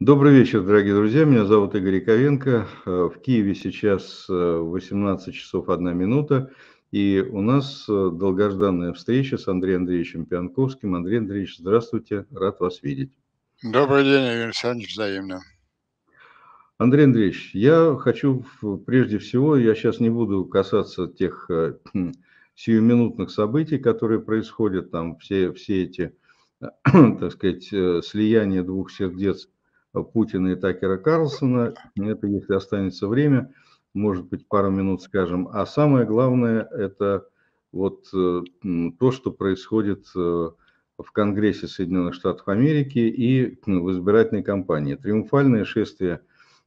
Добрый вечер, дорогие друзья. Меня зовут Игорь Яковенко. Э, в Киеве сейчас 18 э, часов 1 минута. И у нас э, долгожданная встреча с Андреем Андреевичем Пианковским. Андрей Андреевич, здравствуйте, рад вас видеть. Добрый день, Игорь Александрович, взаимно. Андрей Андреевич, я хочу прежде всего, я сейчас не буду касаться тех сиюминутных событий, которые происходят, там все, все эти, так сказать, слияния двух сердец – Путина и Такера Карлсона. Это, если останется время, может быть, пару минут скажем. А самое главное, это вот э, то, что происходит э, в Конгрессе Соединенных Штатов Америки и в избирательной кампании. Триумфальное шествие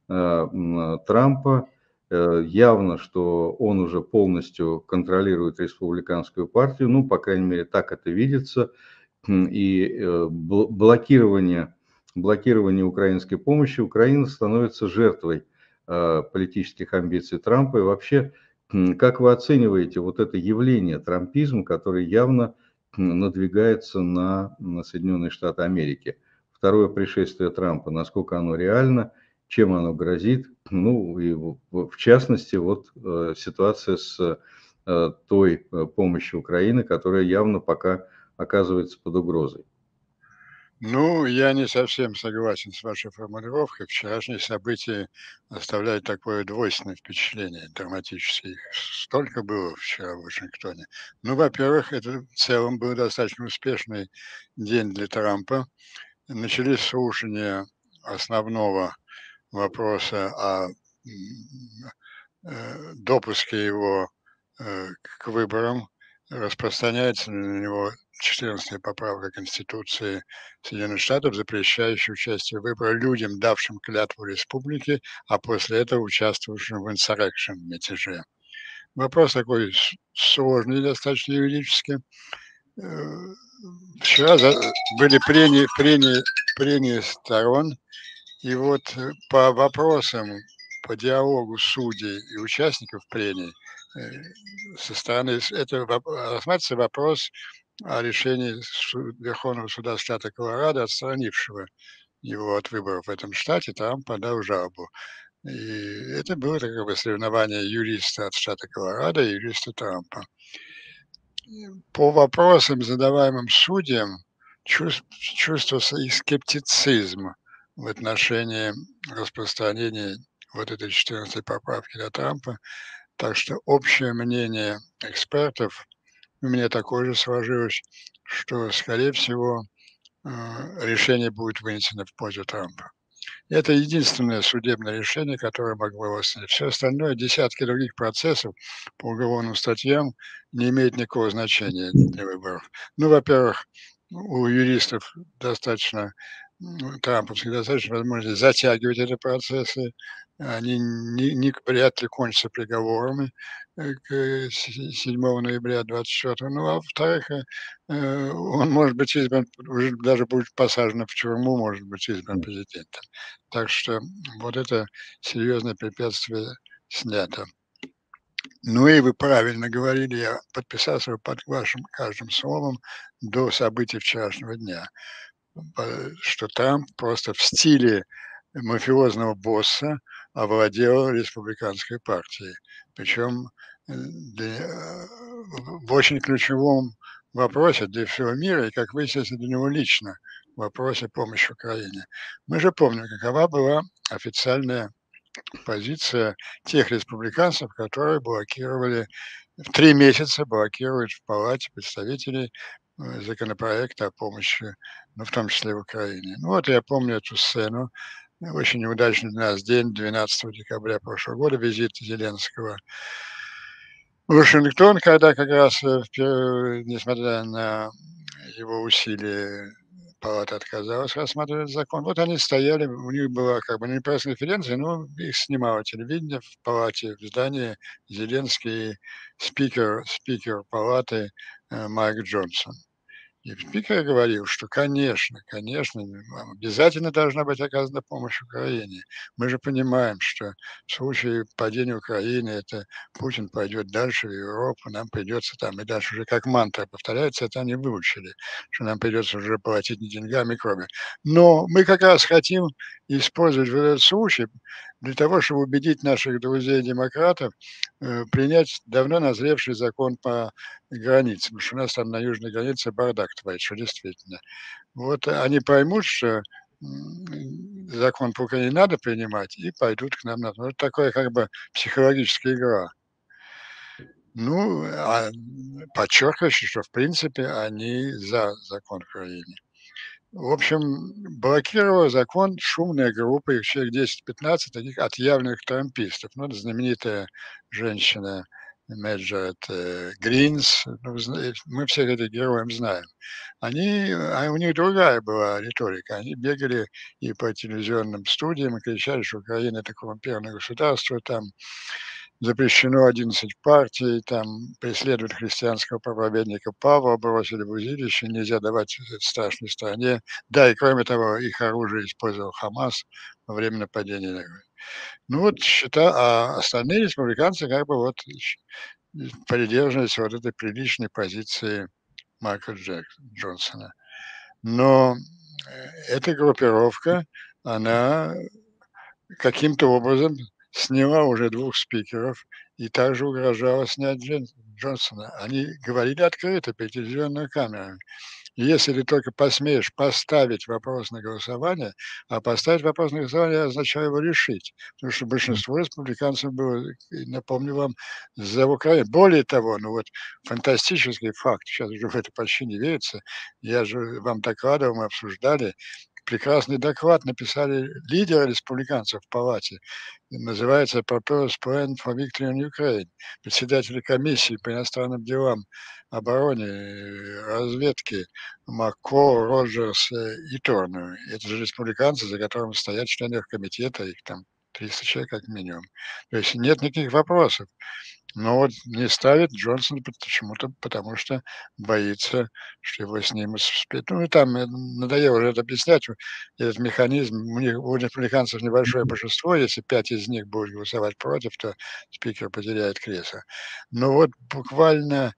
э, Трампа, явно, что он уже полностью контролирует республиканскую партию, ну, по крайней мере, так это видится, и блокирование блокирования украинской помощи Украина становится жертвой э, политических амбиций Трампа. И вообще, как вы оцениваете вот это явление трампизм, который явно надвигается на, на Соединенные Штаты Америки? Второе пришествие Трампа, насколько оно реально, чем оно грозит? Ну и в частности, вот э, ситуация с э, той помощью Украины, которая явно пока оказывается под угрозой. Ну, я не совсем согласен с вашей формулировкой. Вчерашние события оставляют такое двойственное впечатление, драматическое. Столько было вчера в Вашингтоне. Ну, во-первых, это в целом был достаточно успешный день для Трампа. Начались слушания основного вопроса о э, допуске его э, к выборам. Распространяется на него 14 поправка Конституции Соединенных Штатов, запрещающая участие в выборах людям, давшим клятву республики, а после этого участвовавшим в insurrection, мятеже. Вопрос такой сложный достаточно юридически. Э, вчера были прения, прения, прения сторон, и вот э, по вопросам, по диалогу судей и участников прений э, со стороны, это рассматривается вопрос о решении Верховного суда штата Колорадо, отстранившего его от выборов в этом штате, там подал жалобу. И это было такое бы соревнование юриста от штата Колорадо и юриста Трампа. По вопросам, задаваемым судьям, чувствовался и скептицизм в отношении распространения вот этой 14 поправки для Трампа. Так что общее мнение экспертов у меня такое же сложилось, что, скорее всего, э, решение будет вынесено в пользу Трампа. Это единственное судебное решение, которое могло восстановить. Все остальное, десятки других процессов по уголовным статьям не имеет никакого значения для выборов. Ну, во-первых, у юристов достаточно, трамповских достаточно возможности затягивать эти процессы, они не, не вряд ли кончатся приговорами э, к 7 ноября 24 Ну, а во-вторых, э, э, он может быть избран, уже даже будет посажен в тюрьму, может быть избран президентом. Так что вот это серьезное препятствие снято. Ну и вы правильно говорили, я подписался под вашим каждым словом до событий вчерашнего дня, что там просто в стиле мафиозного босса овладел республиканской партией. Причем э, для, в очень ключевом вопросе для всего мира и, как выяснилось, для него лично, в вопросе помощи Украине. Мы же помним, какова была официальная позиция тех республиканцев, которые блокировали, в три месяца блокируют в Палате представителей э, законопроекта о помощи, ну, в том числе в Украине. Ну вот я помню эту сцену, очень неудачный для нас день, 12 декабря прошлого года, визит Зеленского в Вашингтон, когда как раз, э, несмотря на его усилия, палата отказалась рассматривать закон. Вот они стояли, у них была как бы не пресс-конференция, но их снимало телевидение в палате, в здании Зеленский, спикер, спикер палаты э, Майк Джонсон. И спикер говорил, что, конечно, конечно, обязательно должна быть оказана помощь Украине. Мы же понимаем, что в случае падения Украины это Путин пойдет дальше в Европу, нам придется там и дальше уже как мантра повторяется, это они выучили, что нам придется уже платить не деньгами, кроме. Но мы как раз хотим использовать этот случай для того, чтобы убедить наших друзей-демократов э, принять давно назревший закон по границам, потому что у нас там на южной границе бардак творит, что действительно. Вот они поймут, что закон по Украине надо принимать, и пойдут к нам на... Вот такая как бы психологическая игра. Ну, а подчеркивающий, что в принципе они за закон Украины. В общем, блокировала закон шумная группа, их человек 10-15 таких отъявленных трампистов. Ну, знаменитая женщина Меджет э, Гринс, ну, мы всех этих героев знаем. Они, а у них другая была риторика. Они бегали и по телевизионным студиям и кричали, что Украина это коррумпированное государство, там запрещено 11 партий, там преследуют христианского проповедника Павла, бросили в узилище, нельзя давать страшной стране. Да, и кроме того, их оружие использовал Хамас во время нападения на Ну вот счета, а остальные республиканцы как бы вот придерживались вот этой приличной позиции Майкла Джек, Джонсона. Но э, эта группировка, она каким-то образом сняла уже двух спикеров и также угрожала снять Джон, Джонсона. Они говорили открыто перед телевизионными камерами. Если ты только посмеешь поставить вопрос на голосование, а поставить вопрос на голосование означает его решить, потому что большинство республиканцев было, напомню вам, за Украину. Более того, ну вот фантастический факт, сейчас уже в это почти не верится, я же вам докладывал, мы обсуждали, прекрасный доклад написали лидеры республиканцев в палате. Называется Proposed Plan for Victory in Ukraine. Председатель комиссии по иностранным делам, обороне, разведки Мако, Роджерс э, и Торнер. Это же республиканцы, за которыми стоят члены комитета, их там 300 человек как минимум. То есть нет никаких вопросов. Но вот не ставит Джонсон почему-то, потому что боится, что его снимут спит. Ну и там э, надоело уже это объяснять, этот механизм. У, них, у республиканцев небольшое большинство, если пять из них будут голосовать против, то спикер потеряет кресло. Но вот буквально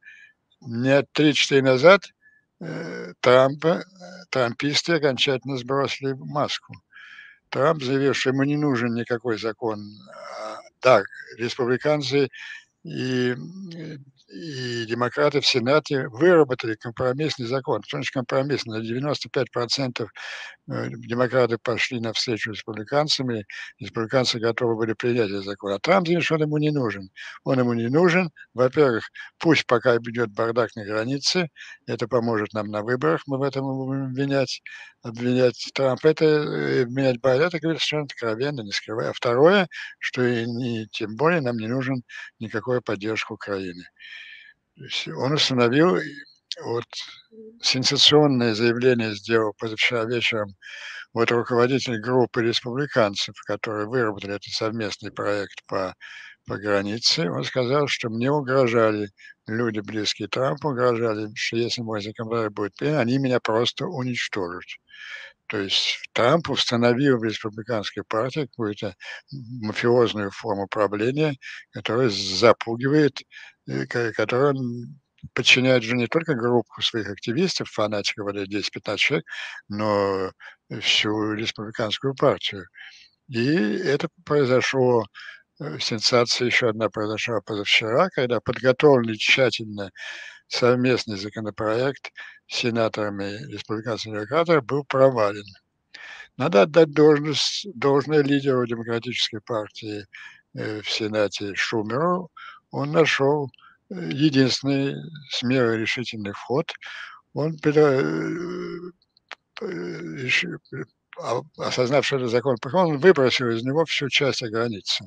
не 3-4 назад э, Трампа, э, трамписты окончательно сбросили маску. Трамп заявил, что ему не нужен никакой закон. А, да, республиканцы и, и демократы в Сенате выработали компромиссный закон. Что значит компромиссный? На 95% э, демократы пошли навстречу республиканцами, республиканцы готовы были принять этот закон. А Трамп заявил, он ему не нужен. Он ему не нужен. Во-первых, пусть пока идет бардак на границе, это поможет нам на выборах, мы в этом будем обвинять, обвинять Трампа. Это э, обвинять Байдена, это говорит совершенно откровенно, не скрывая. А второе, что и не, тем более нам не нужен никакой мировой Он установил, вот сенсационное заявление сделал позавчера вечером вот руководитель группы республиканцев, которые выработали этот совместный проект по, по границе, он сказал, что мне угрожали люди, близкие Трампу, угрожали, что если мой законопроект будет принят, они меня просто уничтожат. То есть Трамп установил в республиканской партии какую-то мафиозную форму правления, которая запугивает, э, которая подчиняет же не только группу своих активистов, фанатиков, или 10-15 человек, но всю республиканскую партию. И это произошло, э, сенсация еще одна произошла позавчера, когда подготовленный тщательно совместный законопроект сенаторами республиканцев демократов был провален. Надо отдать должность, должное лидеру демократической партии э, в Сенате Шумеру. Он нашел э, единственный смелый решительный вход. Он э, а, осознав, что это закон, он выбросил из него всю часть о границе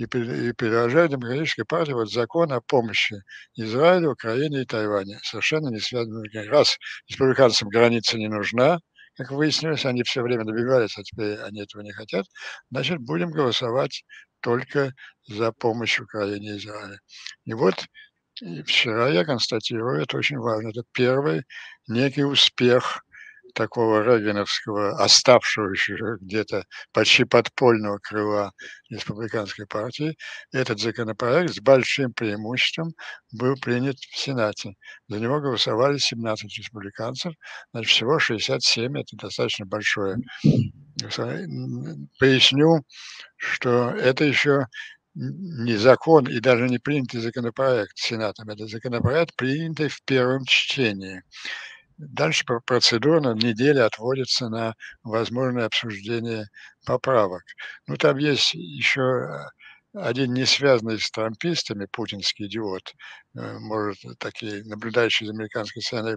и, и предложает демократической партии вот закон о помощи Израилю, Украине и Тайване. Совершенно не связано. Раз республиканцам граница не нужна, как выяснилось, они все время добивались, а теперь они этого не хотят, значит, будем голосовать только за помощь Украине и Израилю. И вот и вчера я констатирую, это очень важно, это первый некий успех такого регеновского, оставшегося где-то почти подпольного крыла республиканской партии, этот законопроект с большим преимуществом был принят в Сенате. За него голосовали 17 республиканцев, значит, всего 67, это достаточно большое. Поясню, что это еще не закон и даже не принятый законопроект Сенатом, это законопроект, принятый в первом чтении. Дальше процедурно неделя отводится на возможное обсуждение поправок. Ну, там есть еще э, один не связанный с трампистами, путинский идиот, э, может, такие наблюдающие за американской сценой,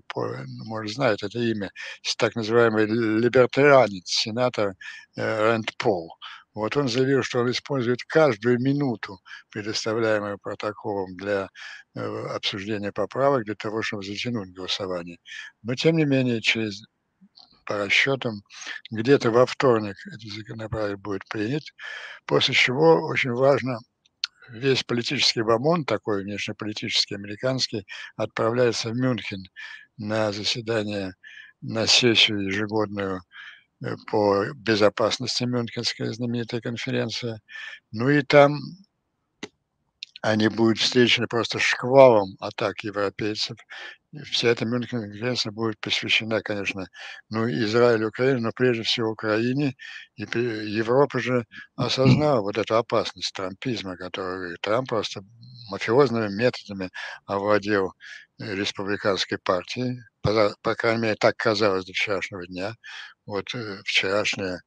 может, знают это имя, так называемый либертарианец, сенатор э, Рэнд Пол. Вот он заявил, что он использует каждую минуту, предоставляемую протоколом для э, обсуждения поправок, для того, чтобы затянуть голосование. Но, тем не менее, через по расчетам, где-то во вторник этот законопроект будет принят, после чего очень важно, весь политический бомон, такой внешнеполитический американский, отправляется в Мюнхен на заседание, на сессию ежегодную по безопасности Мюнхенская знаменитая конференция. Ну и там они будут встречены просто шквалом атак европейцев. Вся эта Мюнхенская конференция будет посвящена, конечно, ну, Израилю, Украине, но прежде всего Украине. И Европа же осознала вот эту опасность трампизма, который Трамп просто мафиозными методами овладел республиканской партией. По, по крайней мере, так казалось до вчерашнего дня вот э, вчерашняя,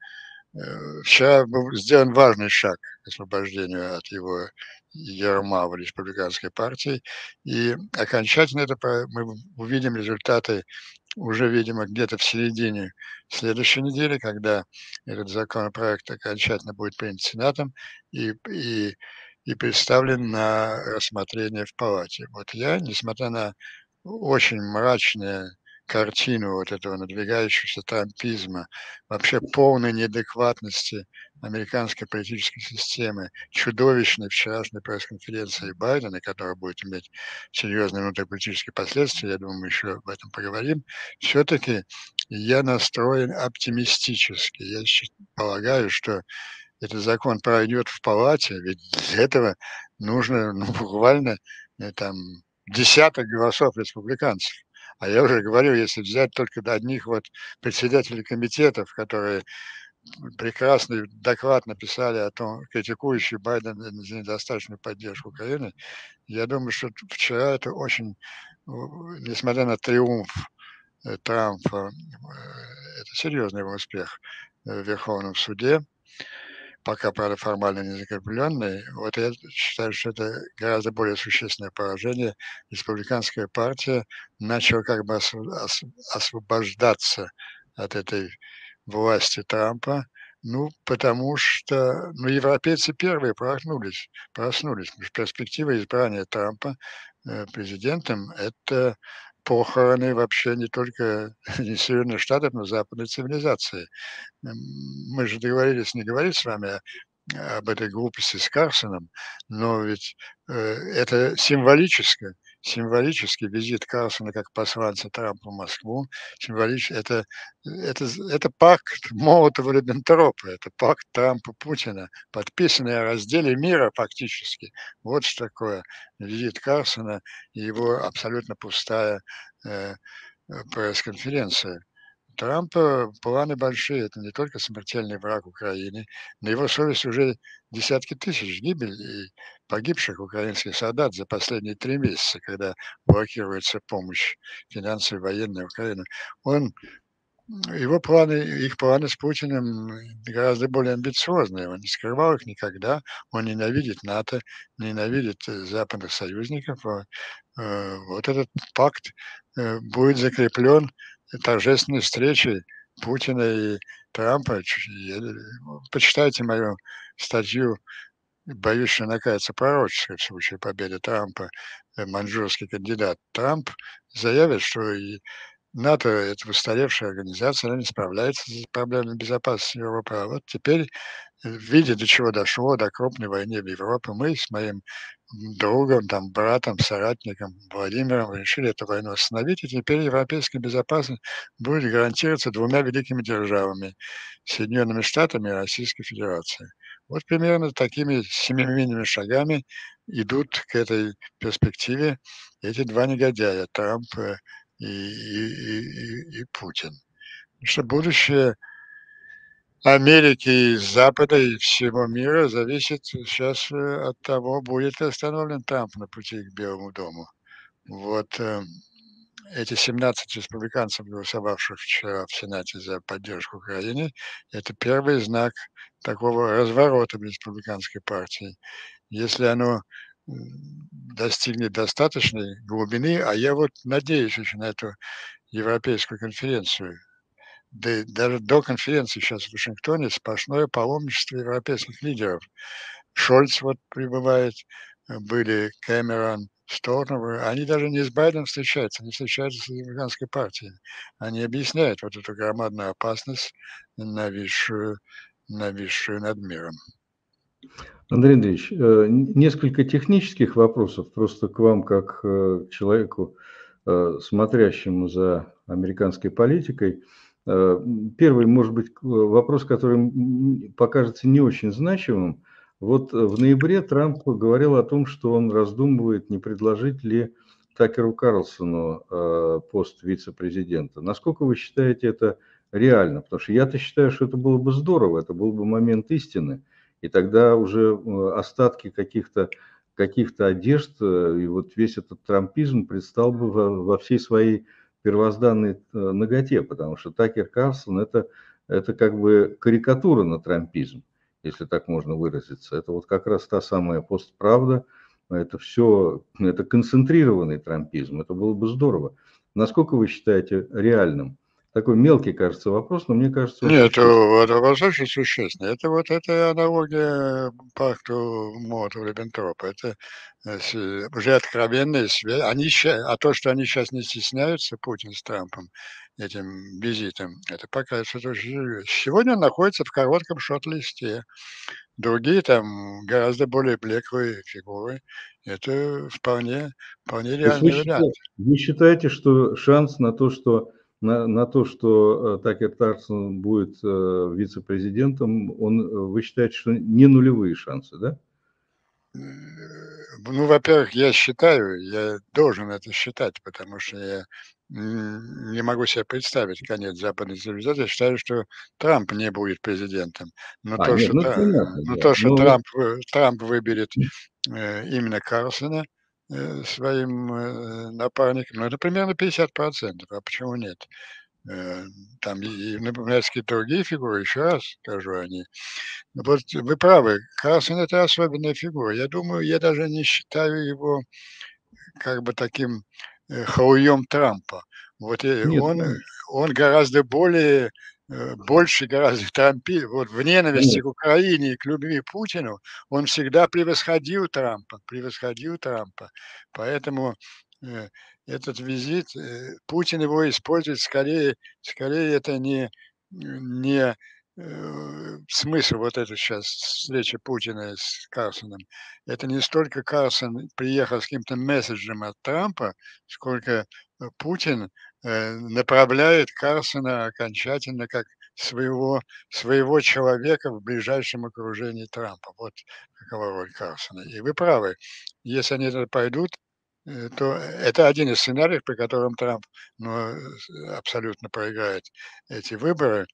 э, вчера был сделан важный шаг к освобождению от его ярма в республиканской партии, и окончательно это мы увидим результаты уже, видимо, где-то в середине следующей недели, когда этот законопроект окончательно будет принят Сенатом и, и, и представлен на рассмотрение в палате. Вот я, несмотря на очень мрачное картину вот этого надвигающегося трампизма, вообще полной неадекватности американской политической системы, чудовищной вчерашней пресс-конференции Байдена, которая будет иметь серьезные внутриполитические последствия, я думаю, мы еще об этом поговорим, все-таки я настроен оптимистически. Я полагаю, что этот закон пройдет в палате, ведь для этого нужно ну, буквально э, там десяток голосов республиканцев. А я уже говорю, если взять только одних вот председателей комитетов, которые прекрасный доклад написали о том, критикующий Байдена за недостаточную поддержку Украины, я думаю, что вчера это очень, несмотря на триумф э, Трампа, э, это серьезный его успех в Верховном суде, пока, правда, формально не закрепленный. Вот я считаю, что это гораздо более существенное поражение. Республиканская партия начала как бы освобождаться от этой власти Трампа, ну, потому что, ну, европейцы первые проснулись, проснулись. Перспектива избрания Трампа э, президентом – это похороны вообще не только не Соединенных Штатов, но западной цивилизации. Мы же договорились не говорить с вами об этой глупости с Карсоном, но ведь э, это символическое символический визит Карлсона как посланца Трампа в Москву, символически, это, это, это пакт Молотова-Риббентропа, это пакт Трампа-Путина, подписанный о разделе мира фактически. Вот что такое визит Карсона и его абсолютно пустая э, пресс-конференция. Трампа планы большие. Это не только смертельный враг Украины. На его совести уже десятки тысяч гибель погибших украинских солдат за последние три месяца, когда блокируется помощь финансовая, военная Украины. Он его планы, их планы с Путиным гораздо более амбициозные. Он не скрывал их никогда. Он ненавидит НАТО, ненавидит э, западных союзников. Э, вот этот пакт э, будет закреплен торжественной встречи Путина и Трампа. Почитайте мою статью боюсь, что накается пророческая в случае победы Трампа, э, маньчжурский кандидат Трамп заявит, что и НАТО – это устаревшая организация, она не справляется с проблемой безопасности Европы. А вот теперь, э, видя, до чего дошло, до крупной войны в Европе, мы с моим другом, там, братом, соратником Владимиром решили эту войну остановить, и теперь европейская безопасность будет гарантироваться двумя великими державами – Соединенными Штатами и Российской Федерацией. Вот примерно такими семимильными шагами идут к этой перспективе эти два негодяя – Трамп э, и, и, и, и Путин. Что будущее Америки и Запада и всего мира зависит сейчас э, от того, будет ли остановлен Трамп на пути к Белому дому. Вот э, эти 17 республиканцев, голосовавших вчера в Сенате за поддержку Украины, это первый знак такого разворота в республиканской партии. Если оно достигнет достаточной глубины, а я вот надеюсь еще на эту европейскую конференцию, да, даже до конференции сейчас в Вашингтоне сплошное паломничество европейских лидеров. Шольц вот прибывает, были Кэмерон, Стоунер, они даже не с Байденом встречаются, они встречаются с американской партией. Они объясняют вот эту громадную опасность, нависшую, нависшую над миром. Андрей Андреевич, э, несколько технических вопросов просто к вам, как э, к человеку, э, смотрящему за американской политикой. Первый, может быть, вопрос, который покажется не очень значимым. Вот в ноябре Трамп говорил о том, что он раздумывает, не предложить ли Такеру Карлсону пост вице-президента. Насколько вы считаете это реально? Потому что я-то считаю, что это было бы здорово, это был бы момент истины – и тогда уже э, остатки каких-то каких-то одежд э, и вот весь этот трампизм предстал бы во, во всей своей первозданной э, ноготе, потому что Такер Карлсон это, это как бы карикатура на трампизм, если так можно выразиться. Это вот как раз та самая постправда, это все, это концентрированный трампизм, это было бы здорово. Насколько вы считаете реальным такой мелкий, кажется, вопрос, но мне кажется... Нет, это вопрос очень существенный. Это вот эта аналогия пакту Мотова-Риббентропа. Это э, уже откровенные связи. Они, а то, что они сейчас не стесняются, Путин с Трампом, этим визитом, это показывает, что сегодня он находится в коротком шот-листе. Другие там гораздо более блеклые фигуры. Это вполне, вполне реальный вы вариант. Вы считаете, что шанс на то, что на, на то, что э, Такер Тарсон будет э, вице-президентом, он, э, вы считаете, что не нулевые шансы, да? Ну, во-первых, я считаю, я должен это считать, потому что я не могу себе представить конец западной цивилизации. Я считаю, что Трамп не будет президентом. Но а, то, нет, что, ну, понятно, но да. то, что но... Трамп, Трамп выберет э, именно Карлсона, своим э, напарникам, ну, это примерно 50%, а почему нет? Э, там, и, например, какие-то другие фигуры, еще раз скажу они. Вот вы правы, Карлсон – это особенная фигура. Я думаю, я даже не считаю его как бы таким хауем Трампа. Вот Нет, он, он гораздо более Э, больше гораздо Трампи, вот в ненависти к Украине и к любви к Путину, он всегда превосходил Трампа, превосходил Трампа. Поэтому э, этот визит, э, Путин его использует скорее, скорее это не, не э, смысл вот этой сейчас встречи Путина с Карсоном. Это не столько Карсон приехал с каким-то месседжем от Трампа, сколько Путин Э, направляет Карсона окончательно как своего, своего человека в ближайшем окружении Трампа. Вот какова роль Карсона. И вы правы, если они это пойдут, э, то это один из сценариев, при котором Трамп ну, абсолютно проиграет эти выборы.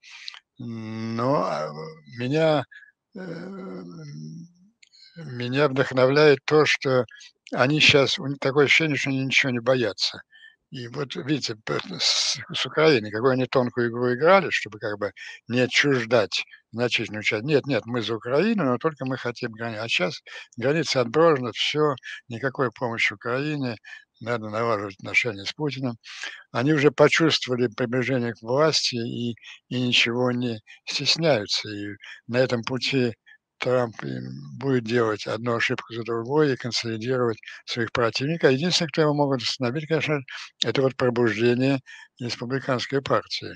Но а, меня, э, меня вдохновляет то, что они сейчас, у них такое ощущение, что они ничего не боятся. И вот видите, с, с Украиной, какую они тонкую игру играли, чтобы как бы не отчуждать значительную часть. Нет, нет, мы за Украину, но только мы хотим границы. А сейчас граница отброшена, все, никакой помощи Украине, надо налаживать отношения с Путиным. Они уже почувствовали приближение к власти и, и ничего не стесняются. И на этом пути Трамп будет делать одну ошибку за другой и консолидировать своих противников. Единственное, кто его могут остановить, конечно, это вот пробуждение республиканской партии.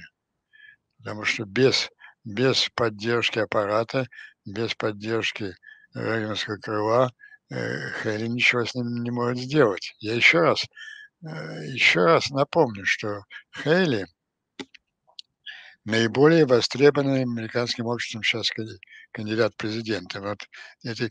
Потому что без, без поддержки аппарата, без поддержки Рейгановского крыла э, Хейли ничего с ним не может сделать. Я еще раз, еще раз напомню, что Хейли наиболее востребованный американским обществом сейчас кандидат в президенты. Вот эти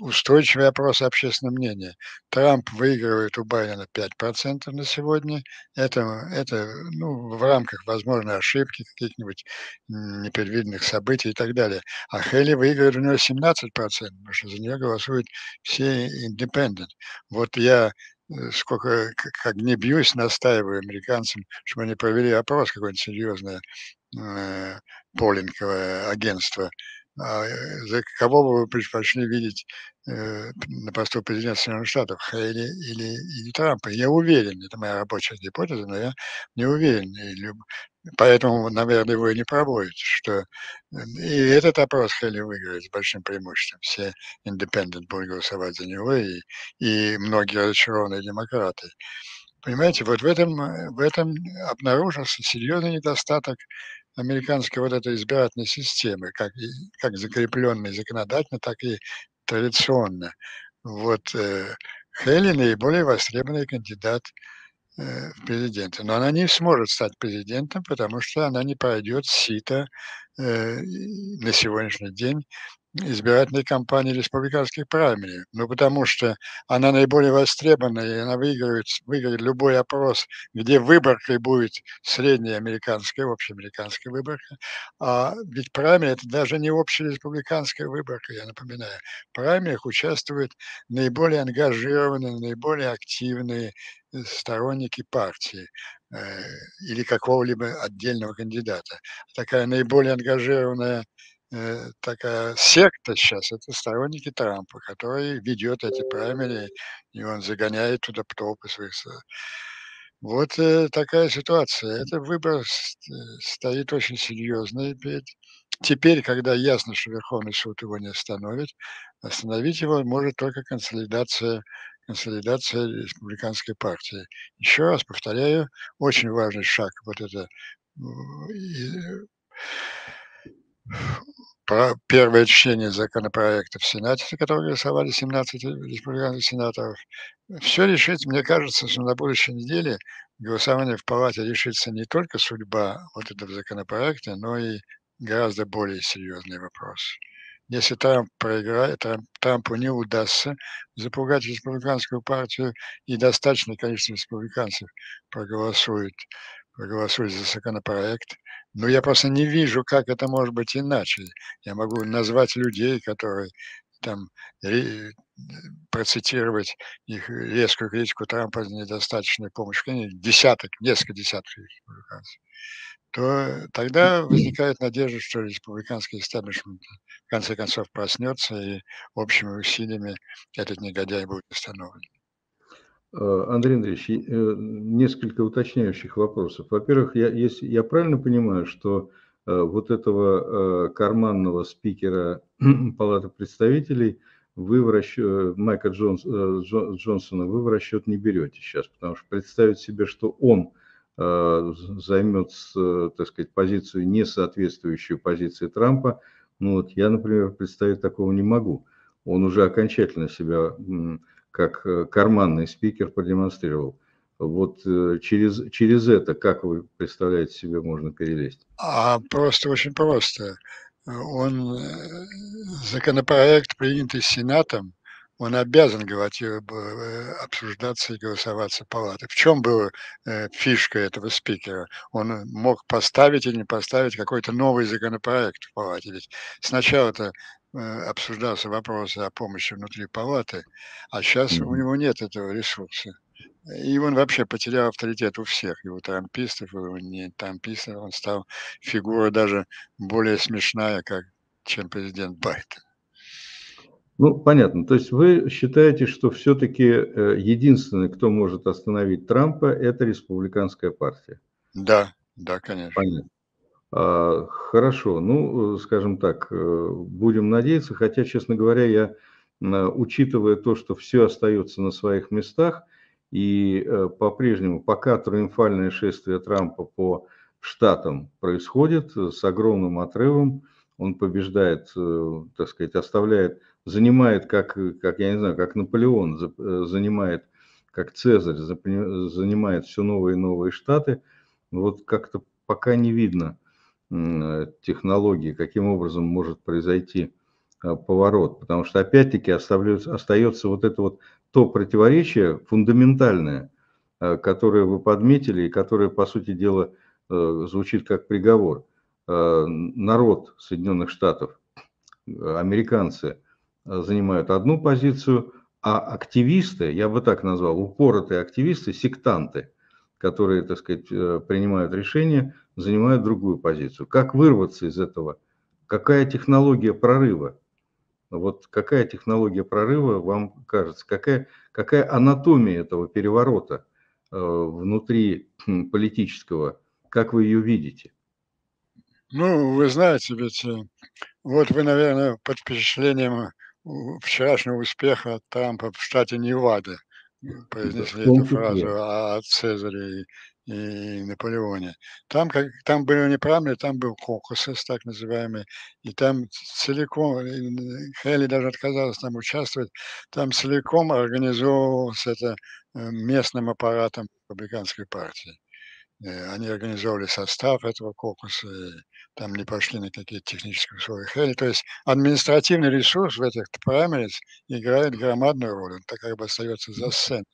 устойчивые опросы общественного мнения. Трамп выигрывает у Байдена 5% на сегодня. Это, это ну, в рамках возможной ошибки, каких-нибудь непредвиденных событий и так далее. А Хелли выигрывает у него 17%, потому что за нее голосуют все independent. Вот я сколько, как не бьюсь, настаиваю американцам, чтобы они провели опрос какое-нибудь серьезное э, полинговое агентство. А, э, за кого бы вы предпочли видеть э, на посту президента Соединенных Штатов, Хейли или, или Трампа? Я уверен, это моя рабочая гипотеза, но я не уверен. Поэтому, наверное, его не проводите, что и этот опрос Хелли выиграет с большим преимуществом. Все индепендент будут голосовать за него, и, и многие разочарованные демократы. Понимаете, вот в этом, в этом обнаружился серьезный недостаток американской вот этой избирательной системы, как, как закрепленной законодательно, так и традиционно. Вот э, Хелли наиболее востребованный кандидат э, в президенты. Но она не сможет стать президентом, потому что она не пройдет сито э, на сегодняшний день избирательной кампании республиканских праймери. Ну, потому что она наиболее востребованная, и она выигрывает, выиграет любой опрос, где выборкой будет средняя американская, общеамериканская выборка. А ведь праймери – это даже не общереспубликанская выборка, я напоминаю. В праймерах участвуют наиболее ангажированные, наиболее активные э, сторонники партии э, или какого-либо отдельного кандидата. Такая наиболее ангажированная Э, такая секта сейчас, это сторонники Трампа, который ведет эти праймери, и он загоняет туда топы своих. Вот э, такая ситуация. Это выбор э, стоит очень серьезный. Теперь, когда ясно, что Верховный суд его не остановит, остановить его может только консолидация консолидация республиканской партии. Еще раз повторяю, очень важный шаг вот это первое чтение законопроекта в Сенате, который голосовали 17 республиканских сенаторов. Все решить, мне кажется, что на будущей неделе голосование в Палате решится не только судьба вот этого законопроекта, но и гораздо более серьезный вопрос. Если Трамп проиграет, Трамп, Трампу не удастся запугать республиканскую партию, и достаточное количество республиканцев проголосует, проголосует за законопроект, но я просто не вижу, как это может быть иначе. Я могу назвать людей, которые там процитировать их резкую критику Трампа за недостаточную помощь, десяток, несколько десятков республиканцев, то тогда возникает надежда, что республиканский истеблишмент в конце концов проснется и общими усилиями этот негодяй будет остановлен. Э, Андрей Андреевич, э, несколько уточняющих вопросов. Во-первых, я, если, я правильно понимаю, что э, вот этого карманного спикера Палаты представителей вы в расчет, Майка Джонс, Джонсона вы в расчет не берете сейчас, потому что представить себе, что он займет, так сказать, позицию, не соответствующую позиции Трампа, ну вот я, например, представить такого не могу. Он уже окончательно себя как э, карманный спикер продемонстрировал. Вот э, через, через это, как вы представляете себе, можно перелезть? А просто, очень просто. Он, э, законопроект, принятый Сенатом, он обязан говорить, обсуждаться и голосоваться палаты. В чем была фишка этого спикера? Он мог поставить или не поставить какой-то новый законопроект в палате. Ведь сначала это обсуждался вопрос о помощи внутри палаты, а сейчас у него нет этого ресурса. И он вообще потерял авторитет у всех, и у трампистов, и у не трампистов. Он стал фигурой даже более смешная, как, чем президент Байден. Ну, понятно. То есть вы считаете, что все-таки э, единственный, кто может остановить Трампа, это республиканская партия? Да, да, конечно. Понятно. А, хорошо, ну, скажем так, э, будем надеяться, хотя, честно говоря, я, учитывая то, что все остается на своих местах, и э, по-прежнему, пока триумфальное шествие Трампа по штатам происходит с огромным отрывом, он побеждает, э, так сказать, оставляет занимает, как, как я не знаю, как Наполеон занимает, как Цезарь занимает все новые и новые штаты, вот как-то пока не видно технологии, каким образом может произойти поворот. Потому что опять-таки остается вот это вот то противоречие фундаментальное, которое вы подметили и которое, по сути дела, звучит как приговор. Народ Соединенных Штатов, американцы занимают одну позицию, а активисты, я бы так назвал, упоротые активисты, сектанты, которые, так сказать, принимают решения, занимают другую позицию. Как вырваться из этого? Какая технология прорыва? Вот какая технология прорыва вам кажется? Какая, какая анатомия этого переворота э, внутри политического? Как вы ее видите? Ну, вы знаете, ведь э, вот вы, наверное, под впечатлением вчерашнего успеха Трампа в штате Невада произнесли эту фразу о Цезаре и Наполеоне. Там, как, там были неправильные, там был кокусес, так называемый, и там целиком, Хелли даже отказалась там участвовать, там целиком организовывалось это э, местным аппаратом республиканской партии. Э, они организовали состав этого кокуса, и там не пошли на какие-то технические условия Хелли. То есть административный ресурс в этих праймерис играет громадную роль, он так как бы остается за сценой.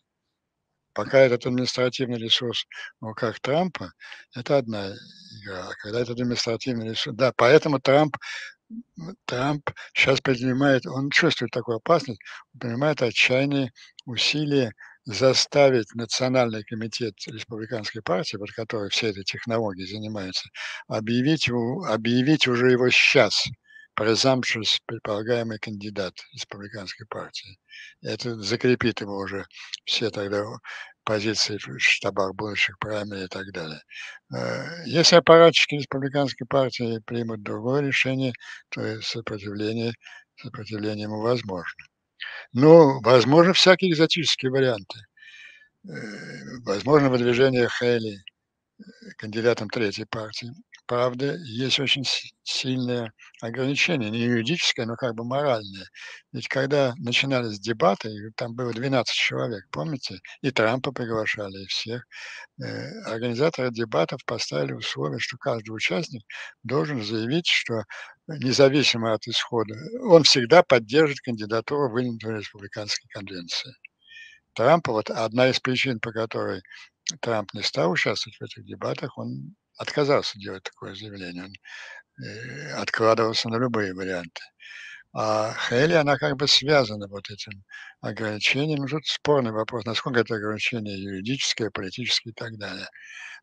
Пока этот административный ресурс в руках Трампа, это одна игра. А когда этот административный ресурс... Да, поэтому Трамп, Трамп сейчас предпринимает, он чувствует такую опасность, принимает отчаянные усилия заставить Национальный комитет Республиканской партии, под которой все эти технологии занимаются, объявить, объявить уже его сейчас presumptuous предполагаемый кандидат республиканской партии. Это закрепит его уже все тогда позиции в штабах будущих праймери и так далее. Э, если аппаратчики республиканской партии примут другое решение, то сопротивление, сопротивление ему возможно. Но возможно всякие экзотические варианты. Э, возможно выдвижение Хейли э, кандидатом третьей партии правда, есть очень сильное ограничение, не юридическое, но как бы моральное. Ведь когда начинались дебаты, там было 12 человек, помните, и Трампа приглашали, и всех, э, организаторы дебатов поставили условие, что каждый участник должен заявить, что независимо от исхода, он всегда поддержит кандидатуру, вынятую республиканской конвенции. Трампа, вот одна из причин, по которой Трамп не стал участвовать в этих дебатах, он отказался делать такое заявление. Он э, откладывался на любые варианты. А Хейли, она как бы связана вот этим ограничением. Тут спорный вопрос, насколько это ограничение юридическое, политическое и так далее.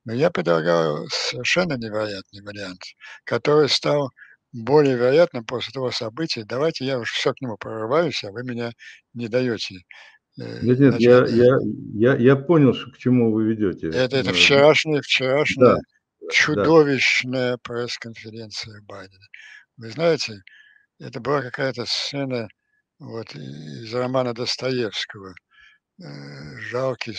Но я предлагаю совершенно невероятный вариант, который стал более вероятным после того события. Давайте я уж все к нему прорываюсь, а вы меня не даете Э, нет, нет, я, я, я, я понял, что к чему вы ведете. Это, это вчерашняя, вчерашняя да, чудовищная да. пресс-конференция Байдена. Вы знаете, это была какая-то сцена вот, из романа Достоевского. Э, жалкий,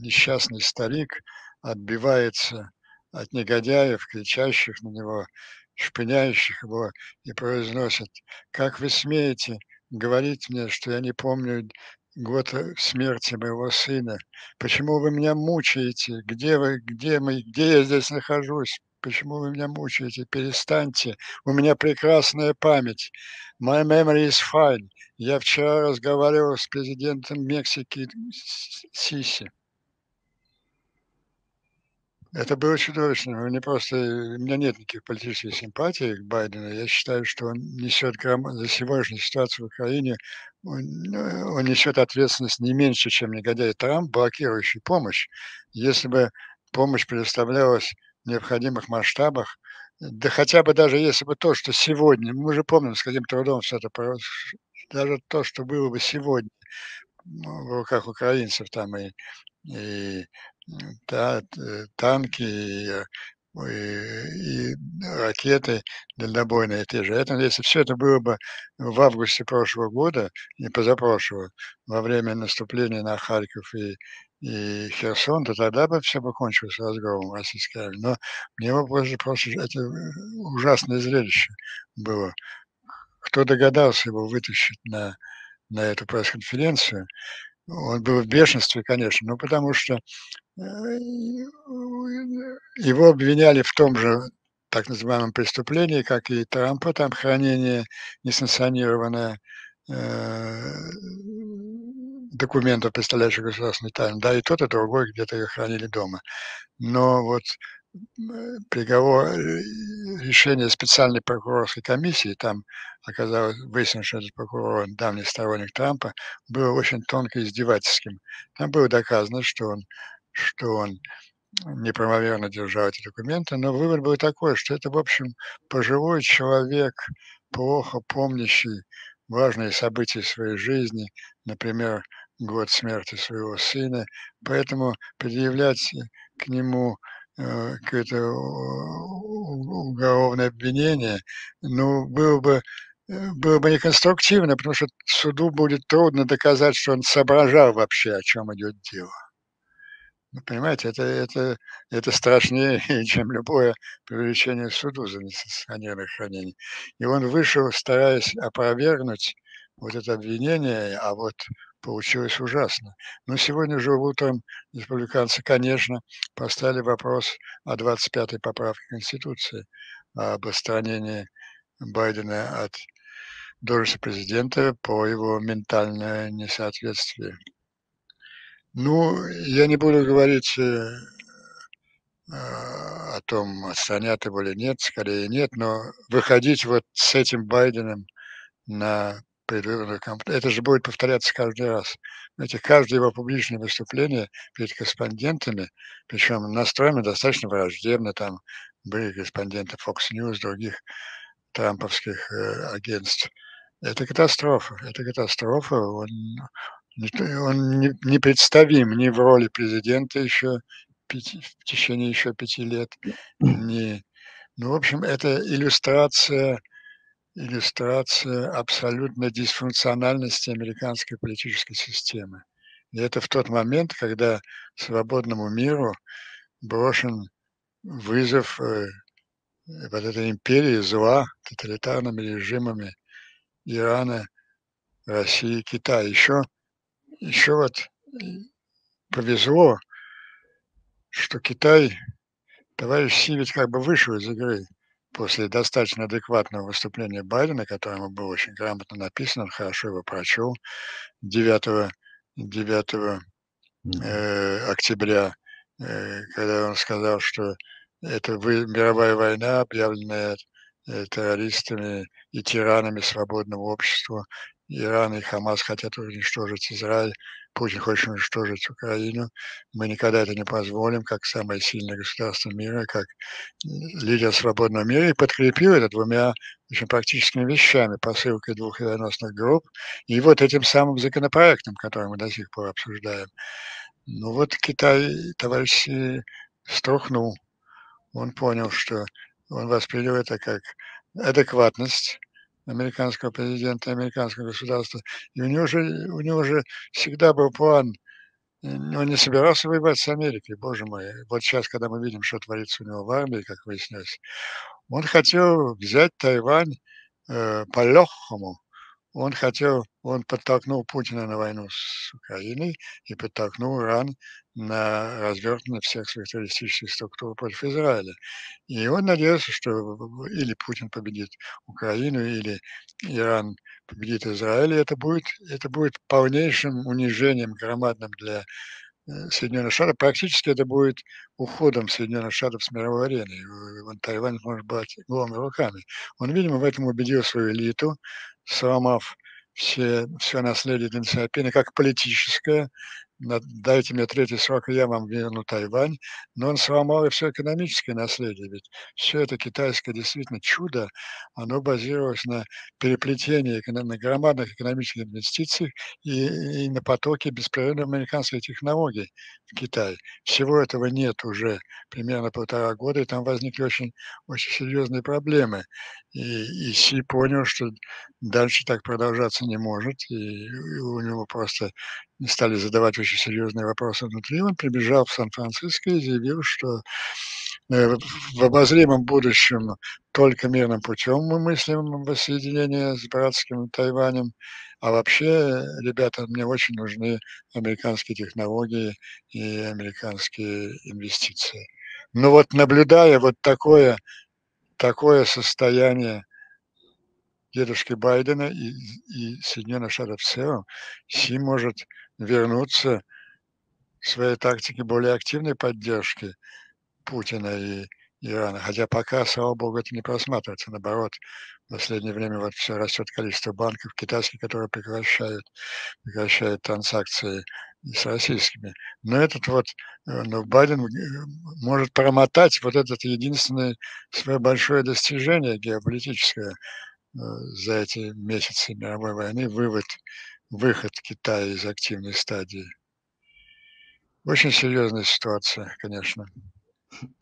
несчастный старик отбивается от негодяев, кричащих на него, шпыняющих его, и произносит, как вы смеете говорить мне, что я не помню год э, смерти моего сына. Почему вы меня мучаете? Где вы, где мы, где я здесь нахожусь? Почему вы меня мучаете? Перестаньте. У меня прекрасная память. My memory is fine. Я вчера разговаривал с президентом Мексики Сиси. Это было чудовищно. Мне просто, у меня нет никаких политических симпатий к Байдену. Я считаю, что он несет за сегодняшнюю ситуацию в Украине, он, э, он несет ответственность не меньше, чем негодяй Трамп, блокирующий помощь. Если бы помощь предоставлялась в необходимых масштабах, да хотя бы даже если бы то, что сегодня, мы уже помним, с каким трудом все это, даже то, что было бы сегодня в руках украинцев там и, и да, э, танки и, э, и, и ракеты дальнобойные те же. Это, если все это было бы в августе прошлого года, не позапрошлого, во время наступления на Харьков и, и Херсон, то тогда бы все бы кончилось разгромом российской армии. Но мне бы просто, это ужасное зрелище было. кто догадался его вытащить на, на эту пресс-конференцию, он был в бешенстве, конечно, ну потому что э, его обвиняли в том же так называемом преступлении, как и Трампа, там хранение несанкционированное э, документов, представляющих государственную тайну, да, и тот, и другой где-то их хранили дома. Но вот приговор, решение специальной прокурорской комиссии, там оказалось, выяснилось, что этот прокурор, давний сторонник Трампа, было очень тонко издевательским. Там было доказано, что он, что он неправомерно держал эти документы, но вывод был такой, что это, в общем, пожилой человек, плохо помнящий важные события своей жизни, например, год смерти своего сына, поэтому предъявлять к нему какое-то уголовное обвинение, ну, было бы э, было бы неконструктивно, потому что суду будет трудно доказать, что он соображал вообще, о чем идет дело. Ну, понимаете, это, это, это страшнее, чем любое привлечение в суду за несанкционированное хранение. И он вышел, стараясь опровергнуть вот это обвинение, а вот получилось ужасно. Но сегодня же утром республиканцы, конечно, поставили вопрос о 25-й поправке Конституции, об отстранении Байдена от должности президента по его ментальное несоответствие. Ну, я не буду говорить э, о том, отстранят его или нет, скорее нет, но выходить вот с этим Байденом на предвыборную кампанию, это же будет повторяться каждый раз. Знаете, каждое его публичное выступление перед корреспондентами, причем настроены достаточно враждебно, там были корреспонденты Fox News, других трамповских э, агентств. Это катастрофа, это катастрофа. Он, он не, непредставим ни в роли президента еще пяти, в течение еще пяти лет, ни, ну, в общем, это иллюстрация иллюстрация абсолютной дисфункциональности американской политической системы. И это в тот момент, когда свободному миру брошен вызов э, вот этой империи зла тоталитарными режимами Ирана, России, Китая. Еще, еще вот повезло, что Китай, товарищ Си ведь как бы вышел из игры после достаточно адекватного выступления Байдена, которое было очень грамотно написано, он хорошо его прочел, 9, 9 э, октября, э, когда он сказал, что это вы, мировая война, объявленная э, террористами и тиранами свободного общества, Иран и Хамас хотят уничтожить Израиль, Путин хочет уничтожить Украину. Мы никогда это не позволим, как самое сильное государство мира, как лидер свободного мира, и подкрепил это двумя очень практическими вещами, посылкой двух авианосных групп и вот этим самым законопроектом, который мы до сих пор обсуждаем. Ну вот Китай, товарищи, струхнул. Он понял, что он воспринял это как адекватность, американского президента, американского государства. И у него же, у него же всегда был план, он не собирался воевать с Америкой, боже мой. Вот сейчас, когда мы видим, что творится у него в армии, как выяснилось, он хотел взять Тайвань э, по-легкому, он хотел, он подтолкнул Путина на войну с Украиной и подтолкнул Иран на развертывание всех своих террористических структур против Израиля. И он надеялся, что или Путин победит Украину, или Иран победит Израиль, и это будет, это будет полнейшим унижением громадным для Соединенных Штатов, практически это будет уходом Соединенных Штатов с мировой арены. Тайвань может быть голыми руками. Он, видимо, в этом убедил свою элиту, сломав все, все наследие Дэн Сяопина как политическое, дайте мне третий срок, и я вам верну Тайвань, но он сломал и все экономическое наследие, ведь все это китайское действительно чудо, оно базировалось на переплетении на громадных экономических инвестиций и, и на потоке беспрерывных американских технологий в Китае. Всего этого нет уже примерно полтора года, и там возникли очень, очень серьезные проблемы. И, и Си понял, что дальше так продолжаться не может, и, и у него просто стали задавать очень серьезные вопросы внутри. Он прибежал в Сан-Франциско и заявил, что э, в обозримом будущем только мирным путем мы мыслим воссоединение с братским Тайванем. А вообще, ребята, мне очень нужны американские технологии и американские инвестиции. Но вот наблюдая вот такое, такое состояние дедушки Байдена и, и Соединенных Штатов в целом, Си может вернуться своей тактике более активной поддержки Путина и Ирана. Хотя пока, слава богу, это не просматривается. Наоборот, в последнее время вот все растет количество банков китайских, которые прекращают, прекращают транзакции с российскими. Но этот вот, э, но Байден э, может промотать вот это единственное свое большое достижение геополитическое – Э, за эти месяцы мировой войны вывод, выход Китая из активной стадии. Очень серьезная ситуация, конечно.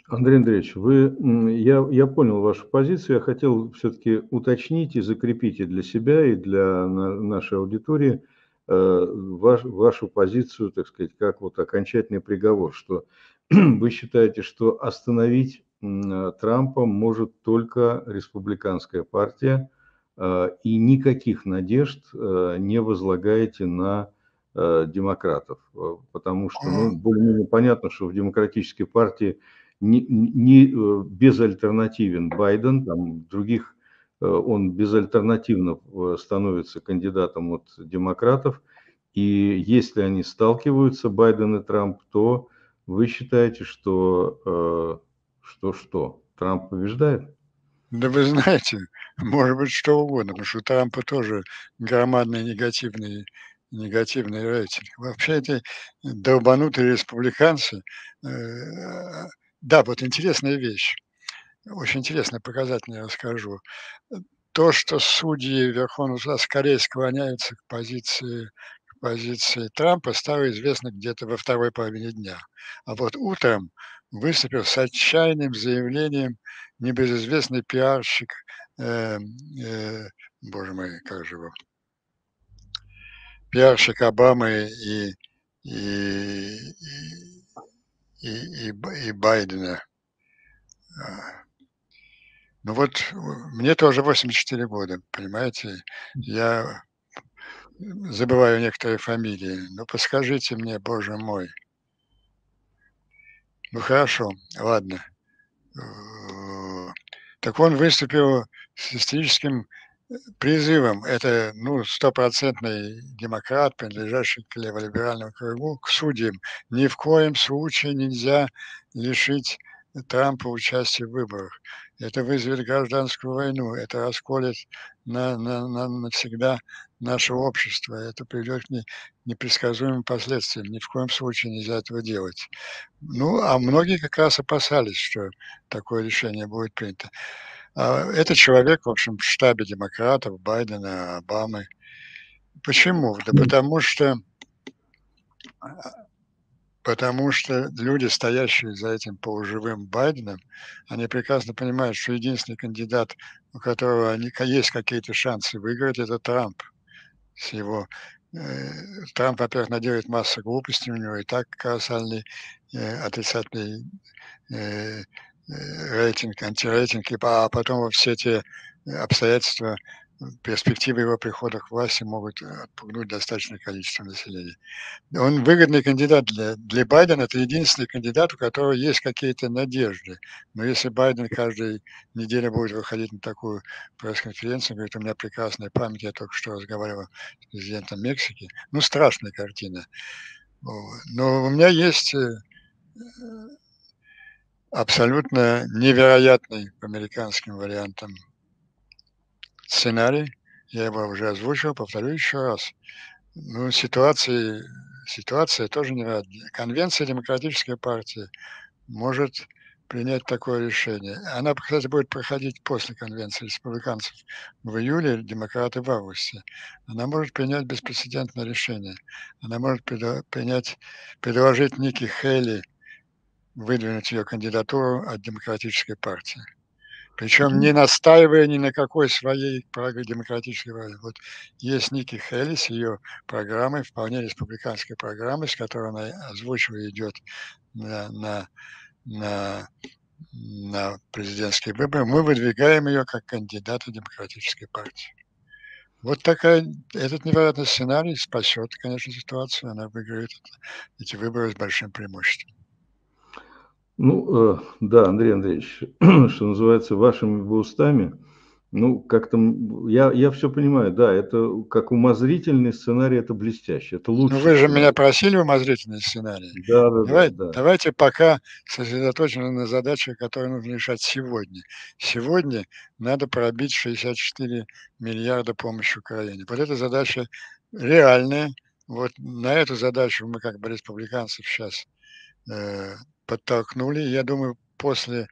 Андрей Андреевич, вы, я, я понял вашу позицию. Я хотел все-таки уточнить и закрепить и для себя, и для нашей аудитории э, ваш, вашу позицию, так сказать, как вот окончательный приговор, что вы считаете, что остановить Трампа может только республиканская партия – и никаких надежд э, не возлагаете на э, демократов, потому что ну, более-менее понятно, что в демократической партии не, не безальтернативен Байден, там других он безальтернативно становится кандидатом от демократов, и если они сталкиваются, Байден и Трамп, то вы считаете, что что что? Трамп побеждает? Да вы знаете, может быть что угодно, потому что у Трампа тоже громадный негативный негативный рейтинг. Вообще эти долбанутые республиканцы, э, да, вот интересная вещь, очень интересный показатель я расскажу. То, что судьи Верховного суда скорее склоняются к позиции позиции Трампа, стало известно где-то во второй половине дня. А вот утром выступил с отчаянным заявлением небезызвестный пиарщик, э, э, боже мой, как же его, пиарщик Обамы и, и, и, и, и Байдена. А. Ну вот, мне тоже 84 года, понимаете, я забываю некоторые фамилии. Ну, подскажите мне, боже мой. Ну, хорошо, ладно. Так он выступил с историческим э, призывом. Это, ну, стопроцентный демократ, принадлежащий к леволиберальному кругу, к судьям. Ни в коем случае нельзя лишить Трампа участия в выборах. Это вызовет гражданскую войну, это расколет на, на, на, навсегда наше общество, это приведет к не, непредсказуемым последствиям. Ни в коем случае нельзя этого делать. Ну, а многие как раз опасались, что такое решение будет принято. А этот человек, в общем, в штабе демократов, Байдена, Обамы. Почему? Да потому что Потому что люди, стоящие за этим полуживым Байденом, они прекрасно понимают, что единственный кандидат, у которого есть какие-то шансы выиграть, это Трамп. С его э, Трамп, во-первых, наделает массу глупостей, у него и так колоссальный э, отрицательный э, рейтинг, антирейтинг, а потом все те обстоятельства, перспективы его прихода к власти могут отпугнуть достаточное количество населения. Он выгодный кандидат для, для Байдена, это единственный кандидат, у которого есть какие-то надежды. Но если Байден каждую неделю будет выходить на такую пресс-конференцию, говорит, у меня прекрасная память, я только что разговаривал с президентом Мексики, ну, страшная картина. Но у меня есть э, абсолютно невероятный по американским вариантам сценарий, я его уже озвучил, повторю еще раз. Ну, ситуации, ситуация тоже невероятная. Конвенция Демократической партии может принять такое решение. Она, кстати, будет проходить после конвенции республиканцев в июле, демократы в августе. Она может принять беспрецедентное решение. Она может принять, предложить Ники Хейли выдвинуть ее кандидатуру от Демократической партии. Причем не настаивая ни на какой своей демократической войне. Вот есть Ники Хеллис, ее программы, вполне республиканской программы, с которой она озвучивает, идет на, на, на на президентские выборы, мы выдвигаем ее как кандидата демократической партии. Вот такая, этот невероятный сценарий спасет, конечно, ситуацию, она выиграет эти выборы с большим преимуществом. Ну, э, да, Андрей Андреевич, что называется, вашими бы устами – ну, как-то я, я все понимаю, да, это как умозрительный сценарий, это блестяще, это лучше. Ну, вы же меня просили умозрительный сценарий. Да, да, Давай, да, да. Давайте пока сосредоточимся на задачах, которые нужно решать сегодня. Сегодня надо пробить 64 миллиарда помощи Украине. Вот эта задача реальная. Вот на эту задачу мы, как бы республиканцев, сейчас э, подтолкнули. Я думаю, после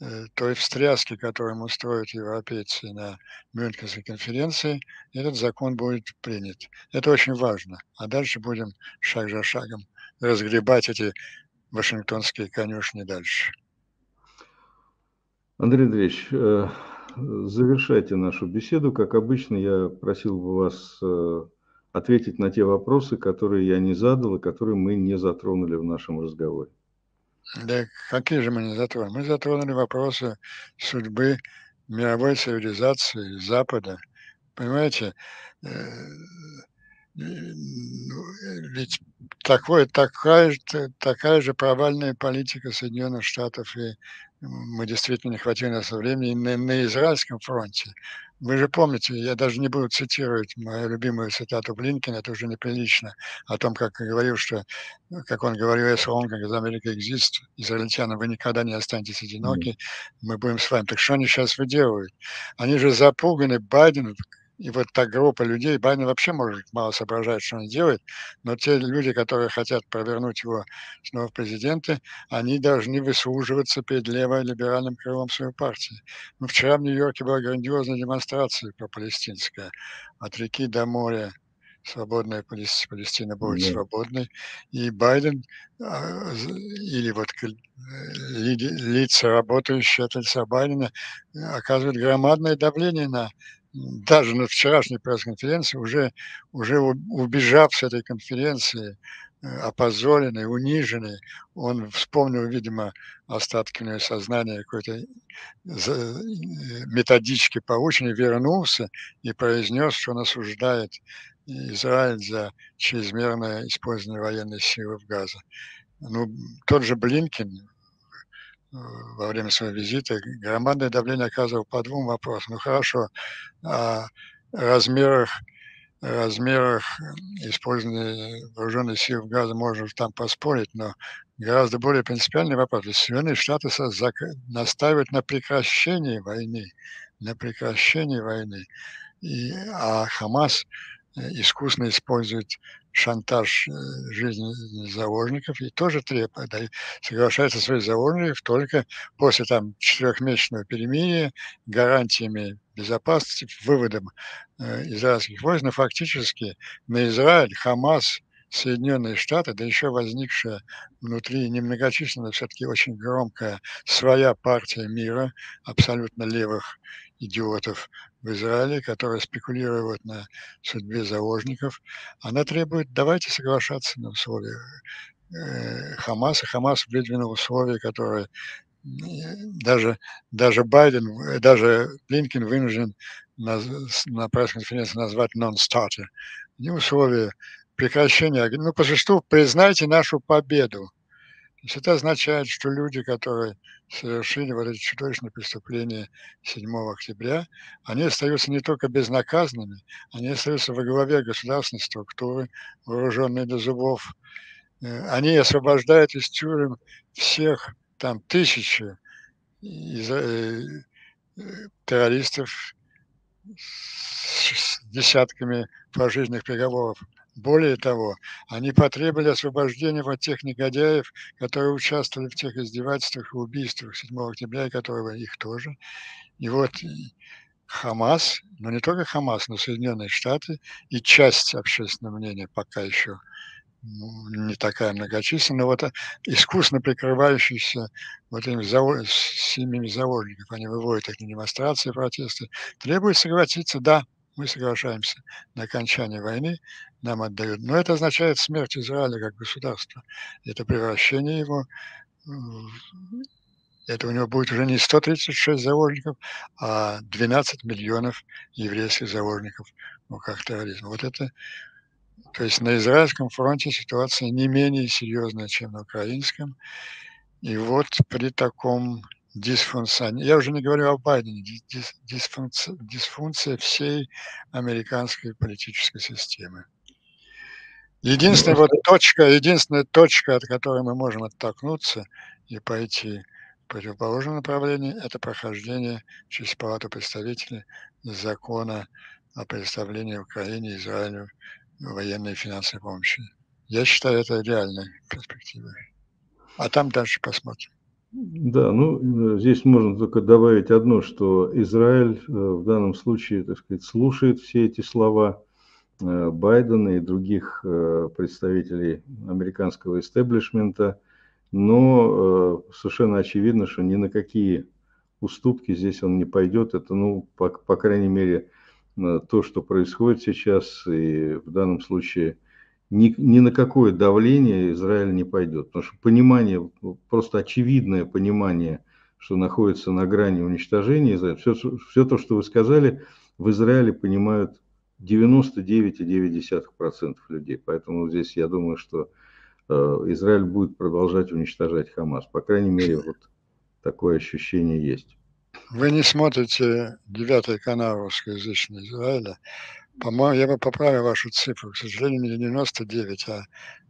Э, той встряски, которую устроят европейцы на Мюнхенской конференции, этот закон будет принят. Это очень важно. А дальше будем шаг за шагом разгребать эти вашингтонские конюшни дальше. Андрей Андреевич, э, завершайте нашу беседу. Как обычно, я просил бы вас э, ответить на те вопросы, которые я не задал и которые мы не затронули в нашем разговоре. Да какие же мы не затронули? Мы затронули вопросы судьбы мировой цивилизации Запада. Понимаете, э, ну, ведь такой, такая, такая же провальная политика Соединенных Штатов, и мы действительно не хватило нас времени на, на Израильском фронте. Вы же помните, я даже не буду цитировать мою любимую цитату Блинкина, это уже неприлично, о том, как говорил, что, ну, как он говорил, если он, как из Америки экзист, израильтянам, вы никогда не останетесь одиноки, мы будем с вами. Так что они сейчас выделывают? Они же запуганы, Байден и вот та группа людей, Байден вообще, может, мало соображает, что он делает, но те люди, которые хотят провернуть его снова в президенты, они должны выслуживаться перед леволиберальным крылом своей партии. Ну, вчера в Нью-Йорке была грандиозная демонстрация про-палестинская. От реки до свободная Палестина будет yeah. свободной. И Байден а, или вот э, лица, работающие от лица Байдена, оказывают громадное давление на даже на вчерашней пресс-конференции, уже, уже убежав с этой конференции, э, опозоренный, униженный, он вспомнил, видимо, остатки сознания какой-то э, методички поучения, вернулся и произнес, что он осуждает Израиль за чрезмерное использование военной силы в Газе. Ну, тот же Блинкин, во время своего визита громадное давление оказывал по двум вопросам. Ну хорошо, о размерах, размерах использования вооруженных сил Газе можно там поспорить, но гораздо более принципиальный вопрос. Соединенные Штаты настаивают на прекращении войны, на прекращении войны. И, а Хамас э, искусно использует шантаж э, жизни заложников и тоже да, соглашается своих заложников только после там четырехмесячного перемирия, гарантиями безопасности, выводом э, израильских войск, но фактически на Израиль, Хамас, Соединенные Штаты, да еще возникшая внутри немногочисленная, все-таки очень громкая своя партия мира, абсолютно левых идиотов в Израиле, которые спекулируют на судьбе заложников, она требует, давайте соглашаться на условия э, Хамаса. Хамас выдвинул условия, которые даже, даже Байден, даже Блинкин вынужден на, на пресс-конференции назвать non-starter. Не условия прекращения, ну, по существу, признайте нашу победу. Есть это означает, что люди, которые совершили вот эти чудовищные преступления 7 октября, они остаются не только безнаказанными, они остаются во главе государственной структуры, вооруженные до зубов. Э, они освобождают из тюрем всех там тысячи из, э, террористов с десятками пожизненных приговоров. Более того, они потребовали освобождения вот тех негодяев, которые участвовали в тех издевательствах и убийствах 7 октября, и которые их тоже. И вот Хамас, но не только Хамас, но Соединенные Штаты и часть общественного мнения пока еще ну, не такая многочисленная, вот искусно прикрывающиеся вот этими завод, семьями заложников, они выводят их на демонстрации, протесты, требуют согласиться, да, мы соглашаемся на окончание войны, нам отдают. Но это означает смерть Израиля как государства. Это превращение его это у него будет уже не 136 заложников, а 12 миллионов еврейских заложников в руках терроризма. Вот это, то есть на израильском фронте ситуация не менее серьезная, чем на украинском. И вот при таком дисфункционе, я уже не говорю о Байдене, дис, дисфункция, дисфункция всей американской политической системы. Единственная вот точка, единственная точка, от которой мы можем оттолкнуться и пойти в противоположном направлении, это прохождение через Палату представителей закона о предоставлении Украине и Израилю военной и финансовой помощи. Я считаю это реальной перспективой. А там дальше посмотрим. Да, ну здесь можно только добавить одно, что Израиль э, в данном случае, так сказать, слушает все эти слова, Э, Байдена и других э, представителей американского истеблишмента, но э, совершенно очевидно, что ни на какие уступки здесь он не пойдет. Это, ну, по, по крайней мере, то, что происходит сейчас, и в данном случае ни, ни на какое давление Израиль не пойдет. Потому что понимание, просто очевидное понимание, что находится на грани уничтожения Израиля, все, все то, что вы сказали, в Израиле понимают 99,9% людей. Поэтому здесь я думаю, что э, Израиль будет продолжать уничтожать Хамас. По крайней мере, вот такое ощущение есть. Вы не смотрите девятый канал русскоязычный Израиля. По-моему, я бы поправил вашу цифру. К сожалению, не 99, а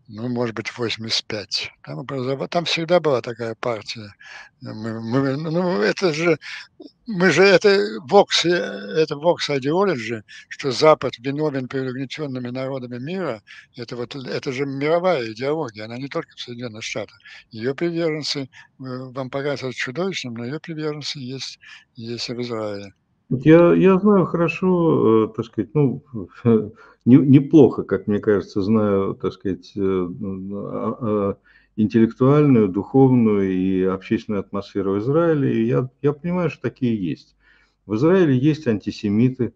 ну, может быть, 85. Там, там всегда была такая партия. Мы, мы, ну, это же, мы же, это Vox, это Vox Ideology, что Запад виновен перед угнетенными народами мира, это, вот, это же мировая идеология, она не только в Соединенных Штатах. Ее приверженцы, э, вам покажется чудовищным, но ее приверженцы есть, есть и в Израиле. Я, я знаю хорошо, э, так сказать, ну, не, неплохо, как мне кажется, знаю, так сказать, э, а, а, интеллектуальную, духовную и общественную атмосферу Израиля, и я, я понимаю, что такие есть. В Израиле есть антисемиты,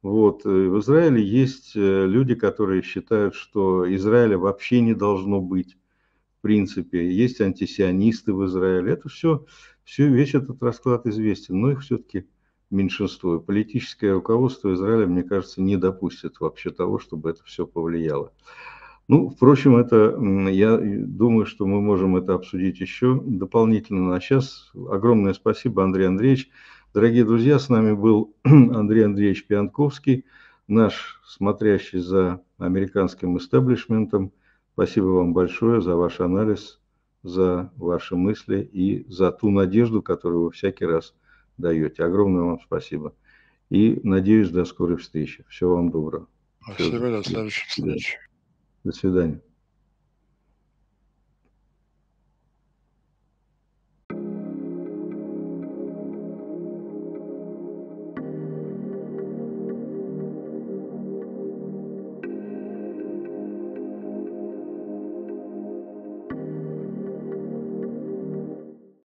вот, э, в Израиле есть люди, которые считают, что Израиля вообще не должно быть, в принципе. Есть антисионисты в Израиле. Это все, все весь этот расклад известен, но их все-таки меньшинство. И политическое руководство Израиля, мне кажется, не допустит вообще того, чтобы это все повлияло. Ну, впрочем, это, я думаю, что мы можем это обсудить еще дополнительно. А сейчас огромное спасибо, Андрей Андреевич. Дорогие друзья, с нами был Андрей Андреевич Пианковский, наш смотрящий за американским истеблишментом. Спасибо вам большое за ваш анализ, за ваши мысли и за ту надежду, которую вы всякий раз даете. Огромное вам спасибо. И надеюсь, до скорой встречи. Всего вам доброго. Спасибо, до следующей встречи. До свидания.